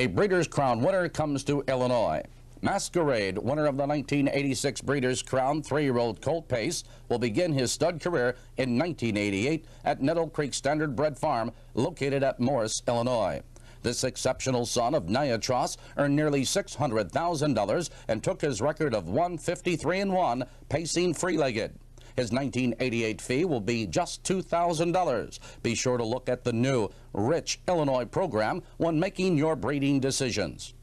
A Breeders' Crown winner comes to Illinois. Masquerade, winner of the 1986 Breeders' Crown three-year-old Colt Pace, will begin his stud career in 1988 at Nettle Creek Standard Bred Farm, located at Morris, Illinois. This exceptional son of Niatross earned nearly $600,000 and took his record of 153 and 1 pacing free-legged. His 1988 fee will be just $2,000. Be sure to look at the new Rich Illinois program when making your breeding decisions.